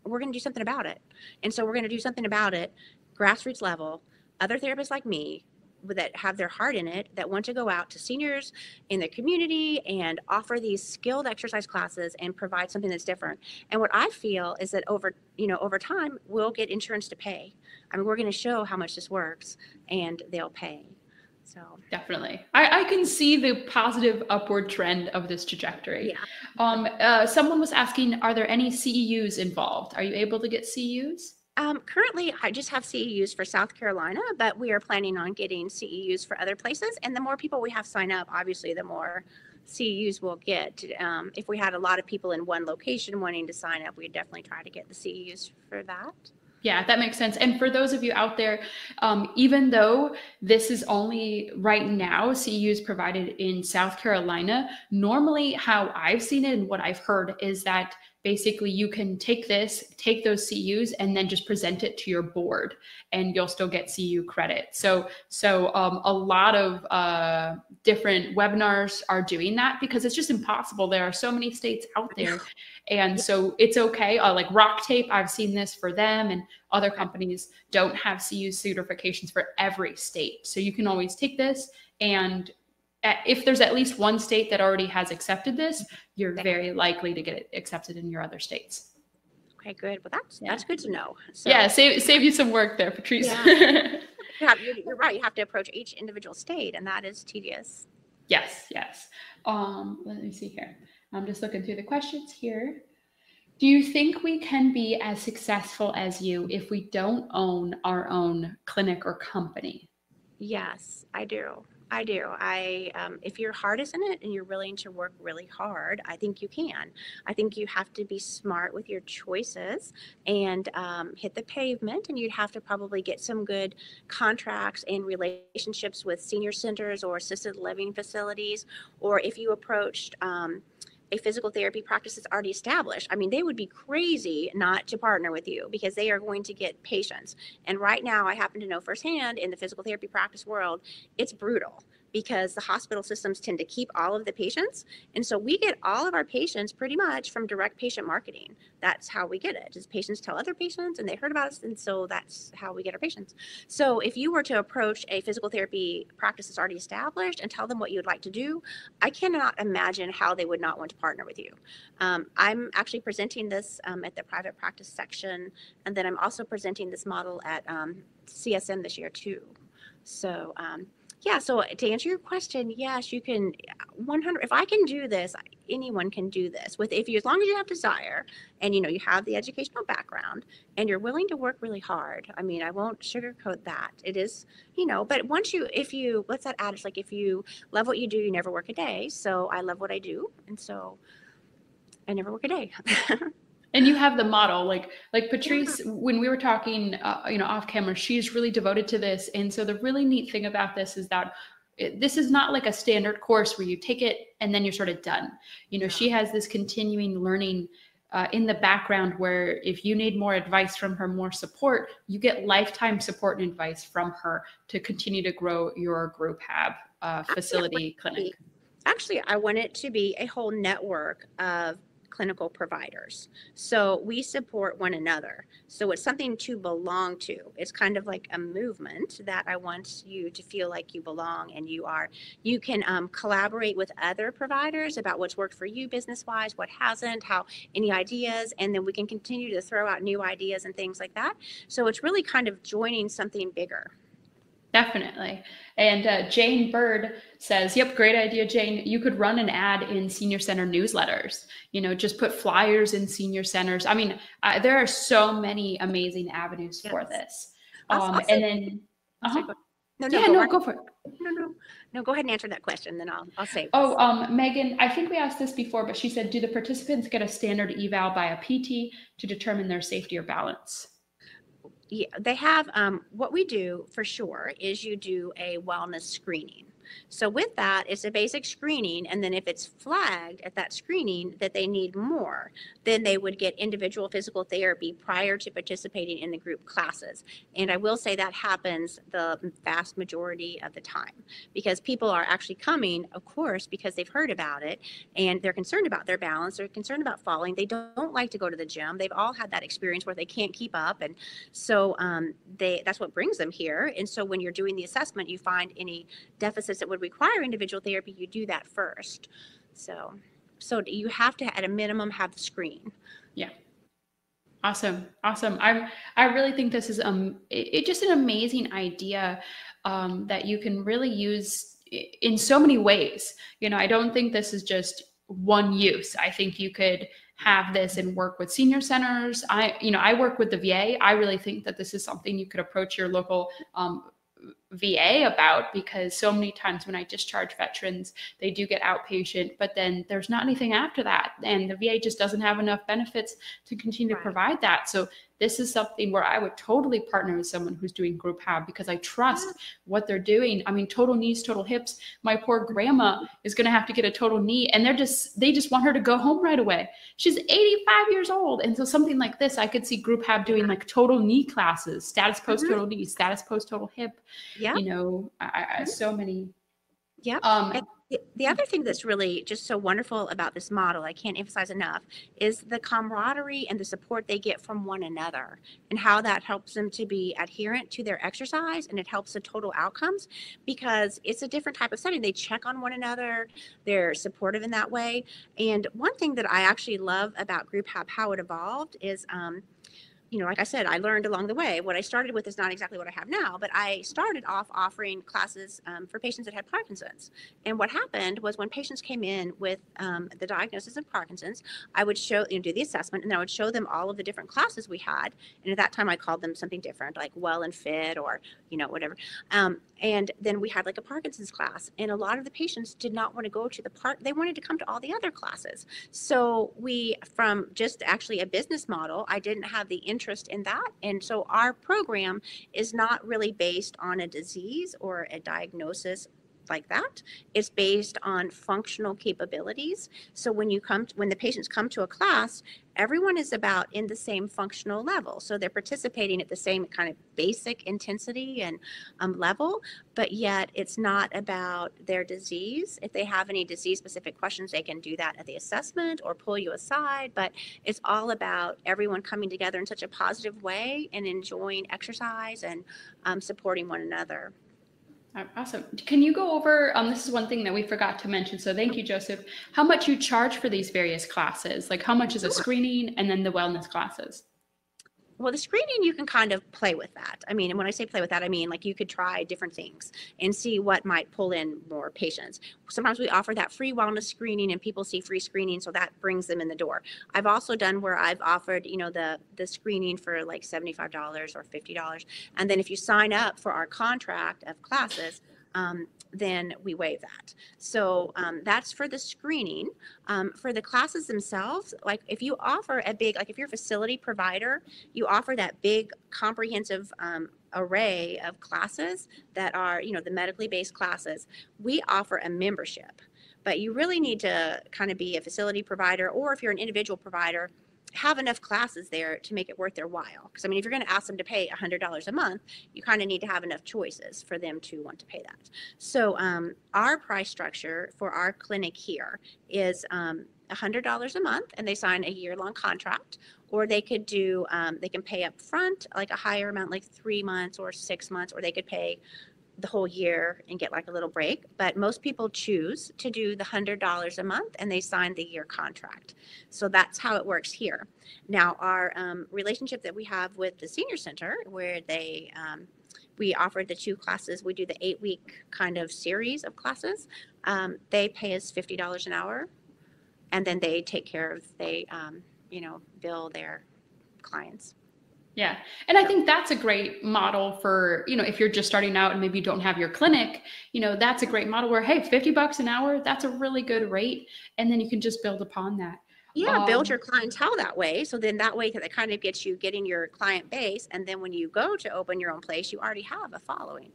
we're going to do something about it. And so we're going to do something about it grassroots level. Other therapists like me that have their heart in it that want to go out to seniors in the community and offer these skilled exercise classes and provide something that's different. And what I feel is that over, you know, over time we'll get insurance to pay. I mean, we're going to show how much this works and they'll pay. So definitely, I, I can see the positive upward trend of this trajectory. Yeah. Um, uh, someone was asking, are there any CEUs involved? Are you able to get CEUs? Um, currently, I just have CEUs for South Carolina, but we are planning on getting CEUs for other places. And the more people we have sign up, obviously, the more CEUs we'll get. Um, if we had a lot of people in one location wanting to sign up, we'd definitely try to get the CEUs for that. Yeah, that makes sense. And for those of you out there, um, even though this is only right now CEUs provided in South Carolina, normally how I've seen it and what I've heard is that basically you can take this, take those CEUs, and then just present it to your board, and you'll still get CEU credit. So, so um, a lot of uh, different webinars are doing that because it's just impossible. There are so many states out there, and so it's okay. Uh, like RockTape, I've seen this for them, and other companies don't have CEU certifications for every state. So you can always take this and if there's at least one state that already has accepted this, you're very likely to get it accepted in your other states. Okay, good. Well, that's yeah. that's good to know. So, yeah, save save you some work there, Patrice. Yeah. yeah, you're right. You have to approach each individual state, and that is tedious. Yes, yes. Um, let me see here. I'm just looking through the questions here. Do you think we can be as successful as you if we don't own our own clinic or company? Yes, I do. I do. I um, if your heart is in it and you're willing to work really hard, I think you can. I think you have to be smart with your choices and um, hit the pavement. And you'd have to probably get some good contracts and relationships with senior centers or assisted living facilities. Or if you approached um, a physical therapy practice that's already established. I mean, they would be crazy not to partner with you because they are going to get patients. And right now, I happen to know firsthand in the physical therapy practice world, it's brutal because the hospital systems tend to keep all of the patients. And so we get all of our patients pretty much from direct patient marketing. That's how we get it. Is patients tell other patients and they heard about us. And so that's how we get our patients. So if you were to approach a physical therapy practice that's already established and tell them what you would like to do, I cannot imagine how they would not want to partner with you. Um, I'm actually presenting this um, at the private practice section. And then I'm also presenting this model at um, CSM this year too. So, um, yeah, so uh, to answer your question, yes, you can uh, 100 if I can do this, anyone can do this with if you as long as you have desire and you know you have the educational background and you're willing to work really hard i mean i won't sugarcoat that it is you know but once you if you what's that adage like if you love what you do you never work a day so i love what i do and so i never work a day and you have the model like like patrice yeah. when we were talking uh, you know off camera she's really devoted to this and so the really neat thing about this is that it, this is not like a standard course where you take it and then you're sort of done you know yeah. she has this continuing learning uh, in the background where if you need more advice from her more support you get lifetime support and advice from her to continue to grow your group hab uh, facility clinic actually i want it to be a whole network of clinical providers. So we support one another. So it's something to belong to. It's kind of like a movement that I want you to feel like you belong and you are. You can um, collaborate with other providers about what's worked for you business wise, what hasn't, how any ideas, and then we can continue to throw out new ideas and things like that. So it's really kind of joining something bigger. Definitely. And uh, Jane Bird says, Yep, great idea, Jane. You could run an ad in senior center newsletters. You know, just put flyers in senior centers. I mean, there are so many amazing avenues yes. for this. Um, and then, uh-huh. no, no, yeah, go no, go for it. No, no, no. Go ahead and answer that question, then I'll I'll say. Oh, um, Megan, I think we asked this before, but she said, do the participants get a standard eval by a PT to determine their safety or balance? Yeah, they have um, what we do for sure is you do a wellness screening. So with that, it's a basic screening, and then if it's flagged at that screening that they need more, then they would get individual physical therapy prior to participating in the group classes. And I will say that happens the vast majority of the time because people are actually coming, of course, because they've heard about it and they're concerned about their balance, they're concerned about falling. They don't like to go to the gym. They've all had that experience where they can't keep up, and so um, they that's what brings them here. And so when you're doing the assessment, you find any deficits that would require individual therapy, you do that first. So, so you have to, at a minimum, have the screen. Yeah. Awesome. Awesome. I I really think this is um it, it just an amazing idea um, that you can really use in so many ways. You know, I don't think this is just one use. I think you could have this and work with senior centers. I, you know, I work with the VA. I really think that this is something you could approach your local um, VA about because so many times when I discharge veterans, they do get outpatient, but then there's not anything after that. And the VA just doesn't have enough benefits to continue right. to provide that. So this is something where I would totally partner with someone who's doing group hab because I trust yeah. what they're doing. I mean, total knees, total hips. My poor grandma is going to have to get a total knee, and they're just they just want her to go home right away. She's 85 years old, and so something like this, I could see group hab doing like total knee classes, status post total mm-hmm. knee, status post total hip. Yeah, you know, I, I, mm-hmm. so many. Yeah. Um, the other thing that's really just so wonderful about this model, I can't emphasize enough, is the camaraderie and the support they get from one another and how that helps them to be adherent to their exercise and it helps the total outcomes because it's a different type of setting. They check on one another, they're supportive in that way. And one thing that I actually love about Group Hab, how it evolved, is um, you know, like I said, I learned along the way. What I started with is not exactly what I have now, but I started off offering classes um, for patients that had Parkinson's. And what happened was when patients came in with um, the diagnosis of Parkinson's, I would show, you know, do the assessment, and then I would show them all of the different classes we had. And at that time, I called them something different, like well and fit, or you know, whatever. Um, and then we had like a Parkinson's class, and a lot of the patients did not want to go to the part. They wanted to come to all the other classes. So we, from just actually a business model, I didn't have the interest interest in that. And so our program is not really based on a disease or a diagnosis like that. It's based on functional capabilities. So when you come, to, when the patients come to a class, everyone is about in the same functional level. So they're participating at the same kind of basic intensity and um, level, but yet it's not about their disease. If they have any disease specific questions, they can do that at the assessment or pull you aside. But it's all about everyone coming together in such a positive way and enjoying exercise and um, supporting one another. Awesome. Can you go over, um, this is one thing that we forgot to mention. So thank you, Joseph. How much you charge for these various classes? Like how much is a screening and then the wellness classes? Well, the screening, you can kind of play with that. I mean, and when I say play with that, I mean like you could try different things and see what might pull in more patients. Sometimes we offer that free wellness screening and people see free screening, so that brings them in the door. I've also done where I've offered, you know, the the screening for like $75 or $50. And then if you sign up for our contract of classes, um, then we waive that. So um, that's for the screening. Um, for the classes themselves, like if you offer a big, like if you're a facility provider, you offer that big comprehensive um, array of classes that are, you know, the medically based classes. We offer a membership, but you really need to kind of be a facility provider, or if you're an individual provider, have enough classes there to make it worth their while. Because I mean, if you're going to ask them to pay $100 a month, you kind of need to have enough choices for them to want to pay that. So um, our price structure for our clinic here is um, $100 a month, and they sign a year-long contract. Or they could do, um, they can pay up front, like a higher amount, like three months or six months, or they could pay the whole year and get like a little break. But most people choose to do the hundred dollars a month and they sign the year contract. So that's how it works here. Now, our um, relationship that we have with the senior center, where they um, we offer the two classes, we do the eight week kind of series of classes. Um, they pay us fifty dollars an hour, and then they take care of they um, you know bill their clients. Yeah. And I think that's a great model for, you know, if you're just starting out and maybe you don't have your clinic, you know, that's a great model where, hey, 50 bucks an hour, that's a really good rate. And then you can just build upon that. Yeah, Um, build your clientele that way. So then that way that kind of gets you getting your client base. And then when you go to open your own place, you already have a following.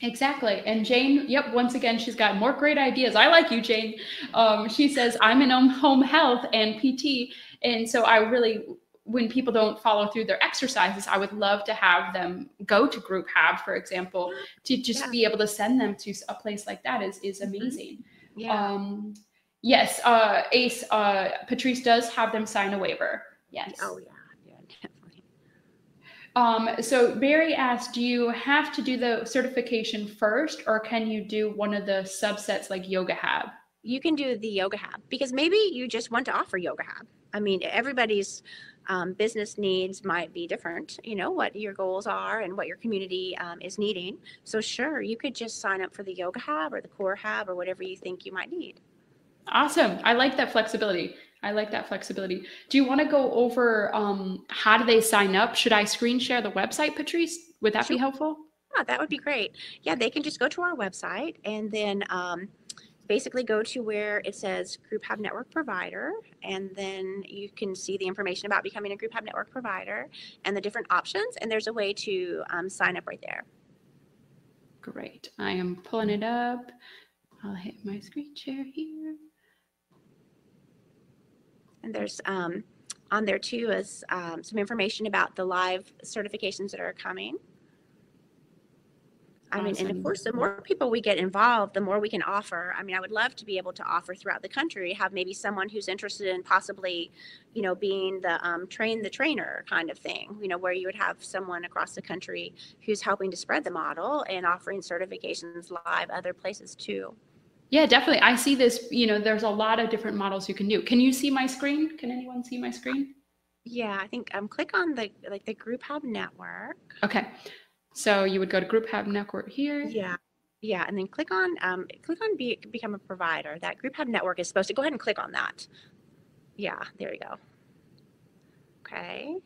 Exactly. And Jane, yep, once again, she's got more great ideas. I like you, Jane. Um, she says, I'm in home- home health and PT. And so I really, when people don't follow through their exercises, I would love to have them go to group hab, for example, to just Yeah. be able to send them to a place like that is, is Mhm. amazing. Yeah. Um, yes, uh, Ace, uh, Patrice does have them sign a waiver. Yes. oh, yeah. Yeah, definitely. Um, so Barry asked, do you have to do the certification first or can you do one of the subsets like Yoga Hab? You can do the yoga hab because maybe you just want to offer yoga hab. I mean, everybody's um, business needs might be different, you know, what your goals are and what your community um, is needing. So, sure, you could just sign up for the yoga hab or the core hab or whatever you think you might need. Awesome. I like that flexibility. I like that flexibility. Do you want to go over um, how do they sign up? Should I screen share the website, Patrice? Would that be helpful? Yeah, that would be great. Yeah, they can just go to our website and then um, basically go to where it says Group Hab Network Provider, and then you can see the information about becoming a Group Hab Network Provider and the different options. And there's a way to um, sign up right there. Great. I am pulling it up. I'll hit my screen share here. And there's um, on there too is um, some information about the live certifications that are coming. I mean, and of course, the more people we get involved, the more we can offer. I mean, I would love to be able to offer throughout the country, have maybe someone who's interested in possibly, you know, being the um, train the trainer kind of thing, you know, where you would have someone across the country who's helping to spread the model and offering certifications live other places too. Yeah, definitely. I see this, you know, there's a lot of different models you can do. Can you see my screen? Can anyone see my screen? Yeah, I think um, click on the like the Group Hab Network. Okay. So you would go to Group Hab Network here. Yeah. Yeah, and then click on um, click on be, become a provider. That Group Hab Network is supposed to go ahead and click on that. Yeah, there you go. Okay,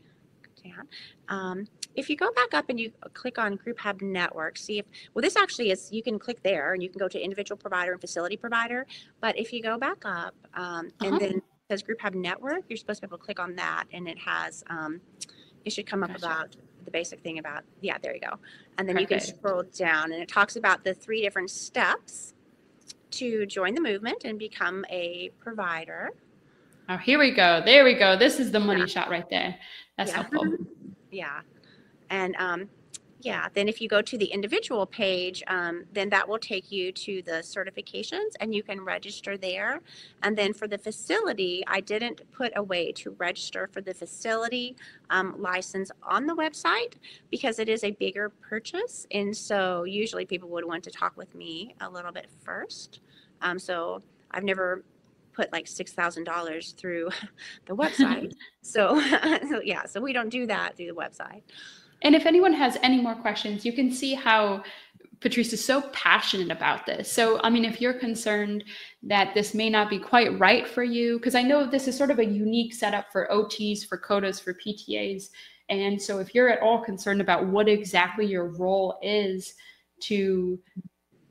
down. Um, if you go back up and you click on Group Hab Network, see if well, this actually is you can click there and you can go to individual provider and facility provider. But if you go back up um, and Uh-huh. then it says Group Hab Network, you're supposed to be able to click on that, and it has um, it should come up Gotcha. about the basic thing about yeah, there you go. And then you can scroll down and it talks about the three different steps to join the movement and become a provider. Oh, here we go. There we go. This is the money Yeah. shot right there. That's Yeah. helpful. Yeah. And um, yeah, then if you go to the individual page, um, then that will take you to the certifications and you can register there. And then for the facility, I didn't put a way to register for the facility um, license on the website because it is a bigger purchase. And so usually people would want to talk with me a little bit first. Um, so I've never put like $6,000 through the website. so, so, yeah, so we don't do that through the website. And if anyone has any more questions, you can see how Patrice is so passionate about this. So, I mean, if you're concerned that this may not be quite right for you, because I know this is sort of a unique setup for OTs, for COTAs, for PTAs. And so, if you're at all concerned about what exactly your role is to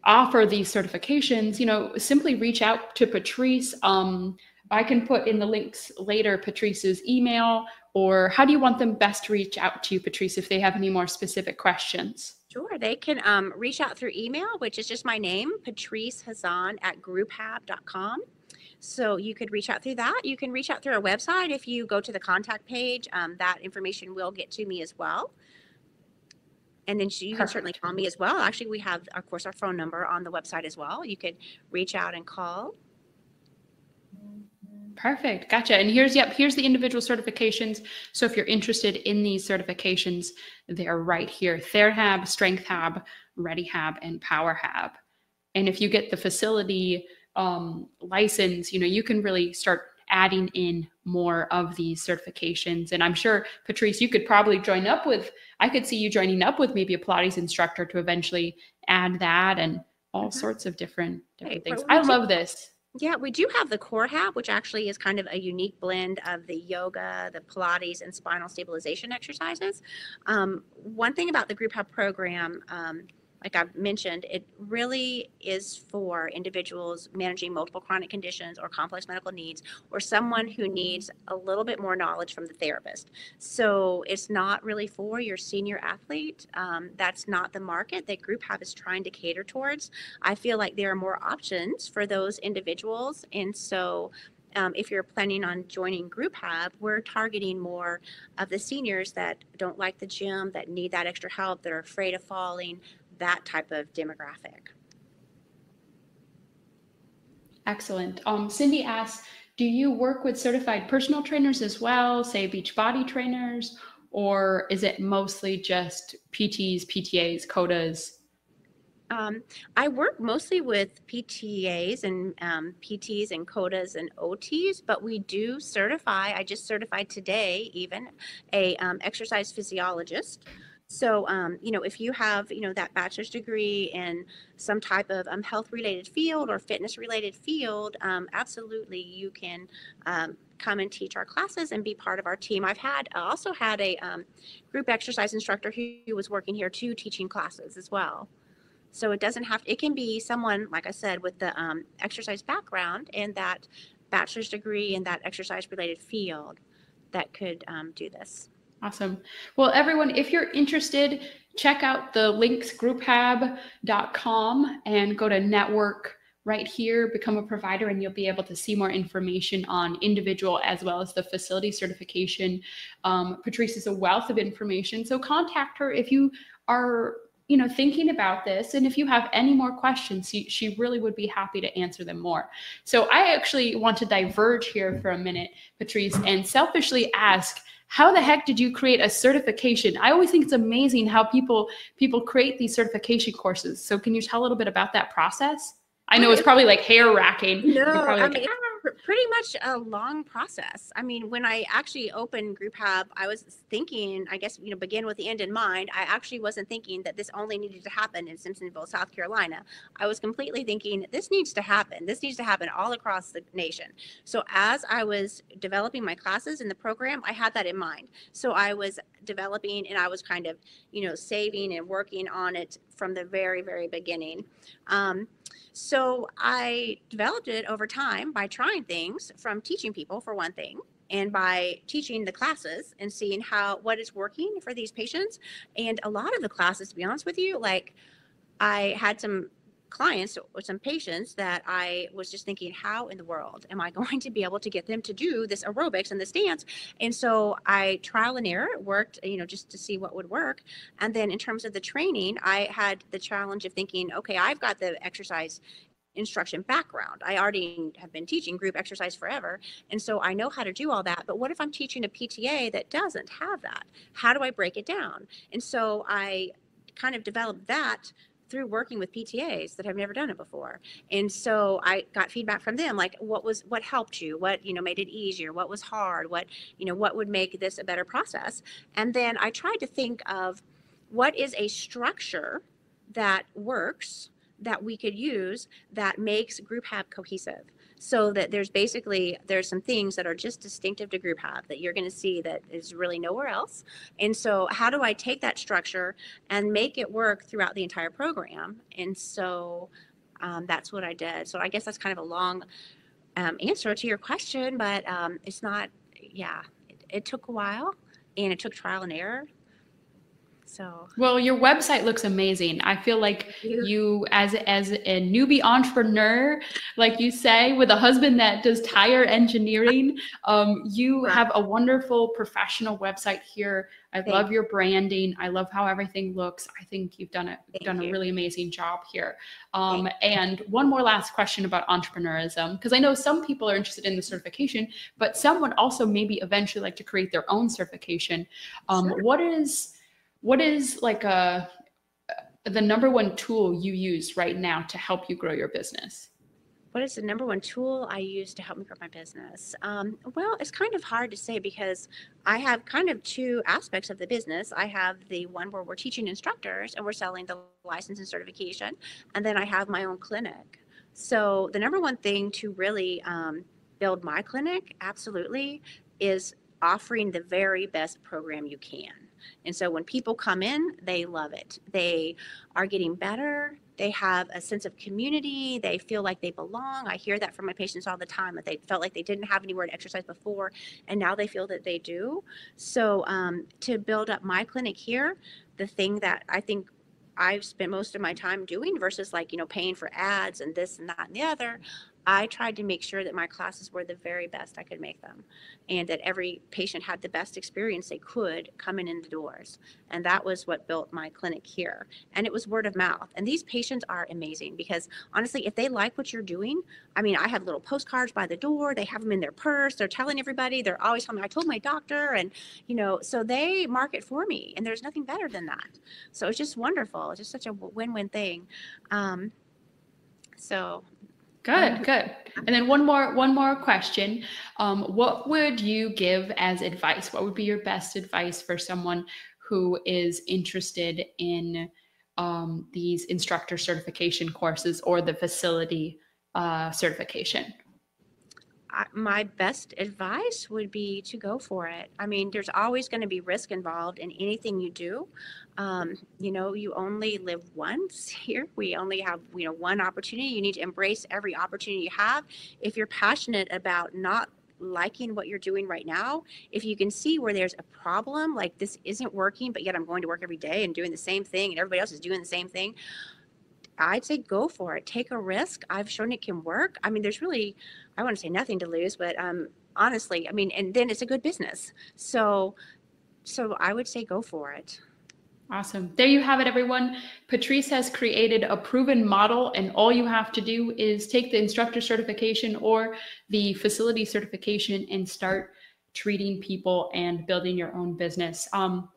offer these certifications, you know, simply reach out to Patrice. Um, I can put in the links later Patrice's email, or how do you want them best to reach out to you, Patrice, if they have any more specific questions? Sure, they can um, reach out through email, which is just my name, Patrice Hazan at grouphab.com. So you could reach out through that. You can reach out through our website. If you go to the contact page, um, that information will get to me as well. And then you can certainly call me as well. Actually, we have, of course, our phone number on the website as well. You could reach out and call. Perfect. Gotcha. And here's yep, here's the individual certifications. So if you're interested in these certifications, they're right here. TheraHab, Strength Hab, Ready Hab, and Power Hab. And if you get the facility um, license, you know, you can really start adding in more of these certifications. And I'm sure, Patrice, you could probably join up with, I could see you joining up with maybe a Pilates instructor to eventually add that and all mm-hmm. sorts of different different hey, things. I love this. Yeah, we do have the Core Hab, which actually is kind of a unique blend of the yoga, the Pilates, and spinal stabilization exercises. Um, one thing about the Group Hab program, um, like I've mentioned, it really is for individuals managing multiple chronic conditions or complex medical needs, or someone who needs a little bit more knowledge from the therapist. So it's not really for your senior athlete. Um, that's not the market that Group Hab is trying to cater towards. I feel like there are more options for those individuals. And so um, if you're planning on joining Group Hab, we're targeting more of the seniors that don't like the gym, that need that extra help, that are afraid of falling, that type of demographic. Excellent. Um, Cindy asks, do you work with certified personal trainers as well, say beach body trainers, or is it mostly just PTs, PTAs, COTAs? Um, I work mostly with PTAs and um, PTs and COTAs and OTs, but we do certify. I just certified today, even a um, exercise physiologist. So, um, you know, if you have, you know, that bachelor's degree in some type of um, health related field or fitness related field, um, absolutely you can um, come and teach our classes and be part of our team. I've had also had a um, group exercise instructor who, who was working here too, teaching classes as well. So it doesn't have, it can be someone, like I said, with the um, exercise background and that bachelor's degree in that exercise related field that could do this. Awesome. Well, everyone, if you're interested, check out the links grouphab.com and go to network right here, become a provider, and you'll be able to see more information on individual as well as the facility certification. Um, Patrice is a wealth of information. So contact her if you are you know thinking about this and if you have any more questions she, she really would be happy to answer them more so i actually want to diverge here for a minute patrice and selfishly ask how the heck did you create a certification? I always think it's amazing how people people create these certification courses. So can you tell a little bit about that process i know it's probably like hair racking no i mean pretty much a long process. I mean, when I actually opened Group Hab, I was thinking, I guess, you know, begin with the end in mind. I actually wasn't thinking that this only needed to happen in Simpsonville, South Carolina. I was completely thinking this needs to happen. This needs to happen all across the nation. So as I was developing my classes in the program, I had that in mind. So I was developing and I was kind of, you know, saving and working on it from the very, very beginning. Um, so I developed it over time by trying things from teaching people, for one thing, and by teaching the classes and seeing how what is working for these patients. And a lot of the classes, to be honest with you, like I had some clients or some patients that I was just thinking, how in the world am I going to be able to get them to do this aerobics and this dance? And so I trial and error it worked, you know, just to see what would work. And then in terms of the training, I had the challenge of thinking, okay, I've got the exercise instruction background. I already have been teaching group exercise forever. And so I know how to do all that. But what if I'm teaching a PTA that doesn't have that? How do I break it down? And so I kind of developed that through working with PTAs that have never done it before. And so I got feedback from them, like what was, what helped you? What, you know, made it easier? What was hard? What, you know, what would make this a better process? And then I tried to think of what is a structure that works that we could use that makes group hab cohesive so that there's basically there's some things that are just distinctive to group hab that you're going to see that is really nowhere else. And so how do i take that structure and make it work throughout the entire program? And so um, that's what i did. So i guess that's kind of a long um, answer to your question but um, it's not yeah it, it took a while and it took trial and error so well, your website looks amazing. I feel like you. as as a newbie entrepreneur, like you say, with a husband that does tire engineering, um, you have a wonderful professional website here. I Thank love your branding. I love how everything looks. I think you've done it Thank done you. a really amazing job here. Um, and one more last question about entrepreneurism, because I know some people are interested in the certification, but some would also maybe eventually like to create their own certification. Um, sure. What is what is like a the number one tool you use right now to help you grow your business? What is the number one tool I use to help me grow my business? Um, well, it's kind of hard to say because I have kind of two aspects of the business. I have the one where we're teaching instructors and we're selling the license and certification, and then I have my own clinic. So the number one thing to really um, build my clinic, absolutely, is offering the very best program you can. And so when people come in, they love it. They are getting better. They have a sense of community. They feel like they belong. I hear that from my patients all the time that they felt like they didn't have anywhere to exercise before, and now they feel that they do. So um, to build up my clinic here, the thing that I think I've spent most of my time doing versus like, you know, paying for ads and this and that and the other. I tried to make sure that my classes were the very best I could make them and that every patient had the best experience they could coming in the doors. And that was what built my clinic here. And it was word of mouth. And these patients are amazing because honestly, if they like what you're doing, I mean, I have little postcards by the door, they have them in their purse, they're telling everybody, they're always telling me, I told my doctor. And, you know, so they market for me and there's nothing better than that. So it's just wonderful. It's just such a win win thing. Um, so Good, good. And then one more, one more question. Um, what would you give as advice? What would be your best advice for someone who is interested in um, these instructor certification courses or the facility uh, certification? My best advice would be to go for it. I mean, there's always going to be risk involved in anything you do. Um, you know, you only live once here. We only have, you know, one opportunity. You need to embrace every opportunity you have. If you're passionate about not liking what you're doing right now, if you can see where there's a problem, like this isn't working, but yet I'm going to work every day and doing the same thing and everybody else is doing the same thing, I'd say go for it. Take a risk. I've shown it can work. I mean, there's really, I want to say nothing to lose, but um, honestly, I mean, and then it's a good business. So, so I would say go for it. Awesome. There you have it, everyone. Patrice has created a proven model, and all you have to do is take the instructor certification or the facility certification and start treating people and building your own business. Um,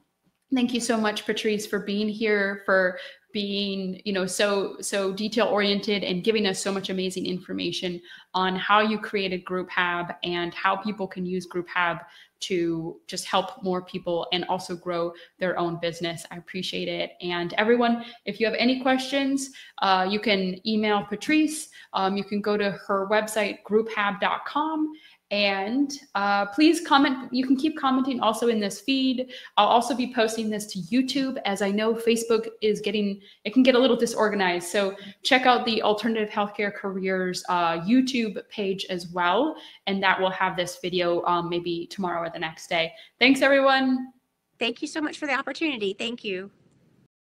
thank you so much, Patrice, for being here, for being you know so so detail oriented and giving us so much amazing information on how you created group hab and how people can use group hab to just help more people and also grow their own business. I appreciate it. And everyone if you have any questions uh, you can email patrice. Um, you can go to her website grouphab.com and uh, please comment. You can keep commenting also in this feed. I'll also be posting this to YouTube as I know Facebook is getting, it can get a little disorganized. So check out the Alternative Healthcare Careers uh, YouTube page as well. And that will have this video um, maybe tomorrow or the next day. Thanks, everyone. Thank you so much for the opportunity. Thank you.